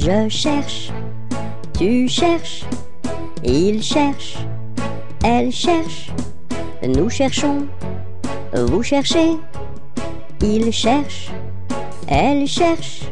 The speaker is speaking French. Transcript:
Je cherche, tu cherches, il cherche, elle cherche, nous cherchons, vous cherchez, il cherche, elle cherche,